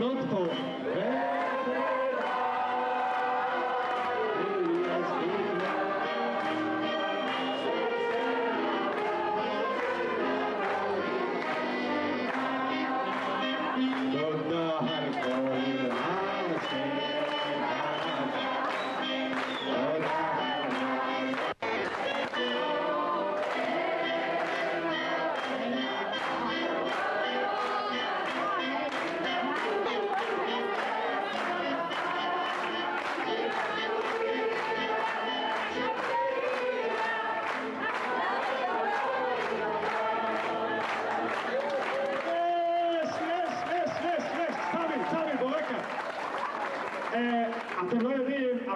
Lotko.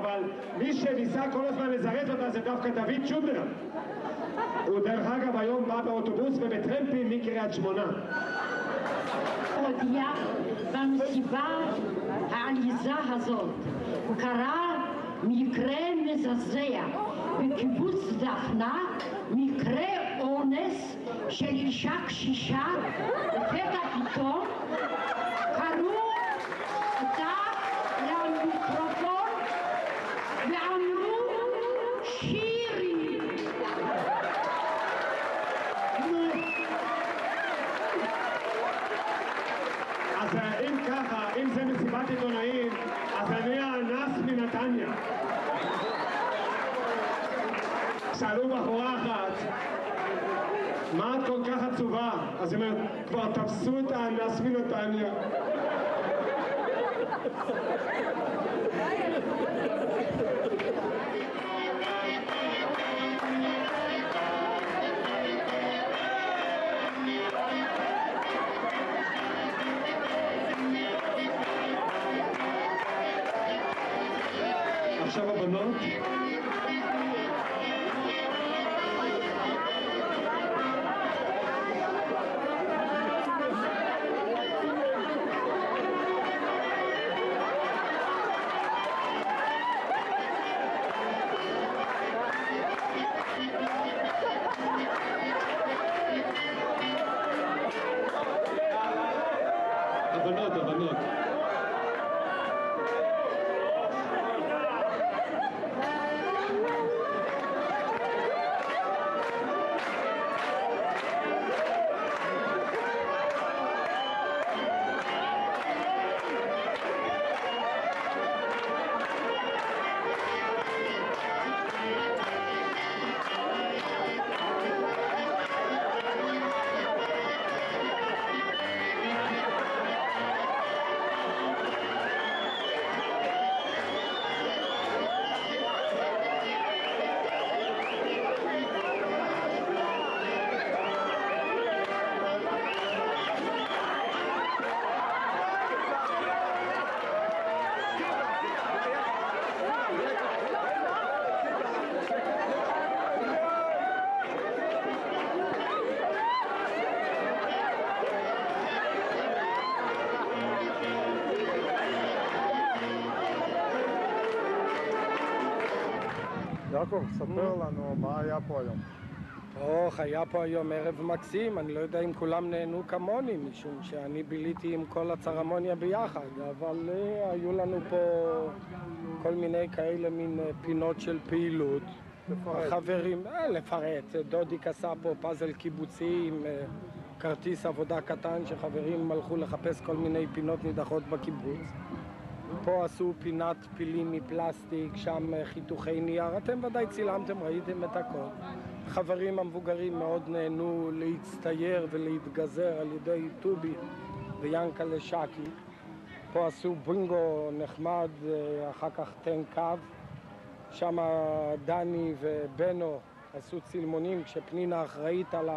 אבל מי שניסה כל הזמן לזרז אותה זה דווקא דוד צ'ודנר. הוא דרך אגב היום בא באוטובוס ובטרמפים מקריית שמונה. הודיע במסיבה העליזה הזאת. הוא קרא מקרה מזעזע בקיבוץ דפנה, מקרה אונס של אישה קשישה, לפתע פתאום שירי. נו, אז אה, אם ככה, אם זה מסיבת עיתונאים, אז אני האנס מנתניה. שאלו בחורה אחת, מה את כל כך עצובה? אז היא אומרת, כבר תפסו את האנס מנתניה. עכשיו יעקב, ספר לנו מה היה פה היום. אוח, היה פה היום ערב מקסים, אני לא יודע אם כולם נהנו כמוני, משום שאני ביליתי עם כל הצרמוניה ביחד, אבל אה, היו לנו פה כל מיני כאלה מין אה, פינות של פעילות. תפרט. חברים, אה, לפרט, דודיק עשה פה פאזל קיבוצי עם אה, כרטיס עבודה קטן שחברים הלכו לחפש כל מיני פינות נידחות בקיבוץ. פה עשו פינת פילים מפלסטיק, שם אה, חיתוכי נייר. אתם ודאי צילמתם, ראיתם את הכל. החברים המבוגרים מאוד נהנו להצטייר ולהתגזר על ידי טובי ויאנקלה שקי. פה עשו בינגו נחמד, אה, אחר כך תן קו. שם דני ובנו עשו צילמונים כשפנינה אחראית על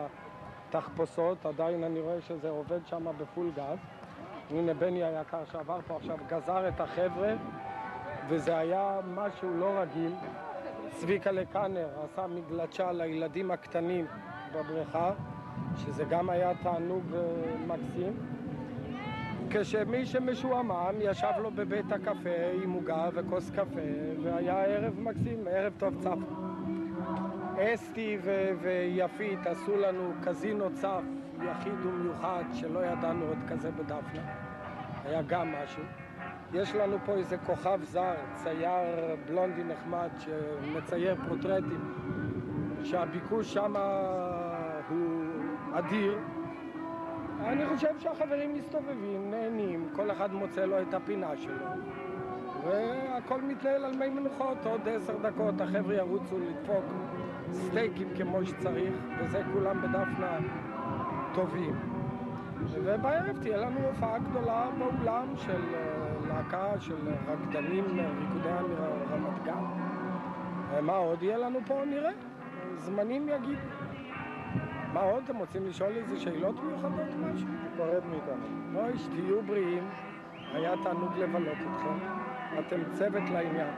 התחפושות, עדיין אני רואה שזה עובד שם בפול גז. הנה בני היקר שעבר פה עכשיו גזר את החבר'ה וזה היה משהו לא רגיל. צביקה לקאנר עשה מגלשה לילדים הקטנים בבריכה, שזה גם היה תענוג אה, מקסים. כשמי שמשועמם ישב לו בבית הקפה עם עוגה וכוס קפה והיה ערב מקסים, ערב טוב צף. אסתי ו- ויפית עשו לנו קזינו צף יחיד ומיוחד שלא ידענו עוד כזה בדפנה. היה גם משהו. יש לנו פה איזה כוכב זר, צייר בלונדי נחמד שמצייר פרוטרטים, שהביקוש שם הוא אדיר. אני חושב שהחברים מסתובבים, נהנים, כל אחד מוצא לו את הפינה שלו, והכל מתנהל על מי מנוחות. עוד עשר דקות החבר'ה ירוצו לדפוק סטייקים כמו שצריך, וזה כולם בדפנה טובים. ובערב תהיה לנו הופעה גדולה באולם של אה, להקה של רקדנים, ריקודי רמת גן. ומה עוד יהיה לנו פה? נראה. זמנים יגידו. מה עוד? אתם רוצים לשאול איזה שאלות מיוחדות משהו? תיפרד מאיתנו. אוי, שתהיו בריאים. היה תענוג לבלות אתכם. אתם צוות לעניין.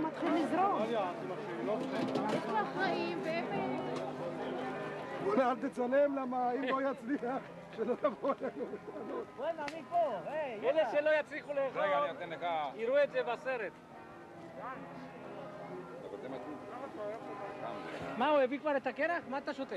מתחיל לזרום. אנחנו אחראים, והם... בוא'נה, אל תצלם, למה אם לא יצליח, שלא תבוא אלינו בטענות. אלה שלא יצליחו לאכול, יראו את זה בסרט. מה, הוא הביא כבר את הקרח? מה אתה שותה?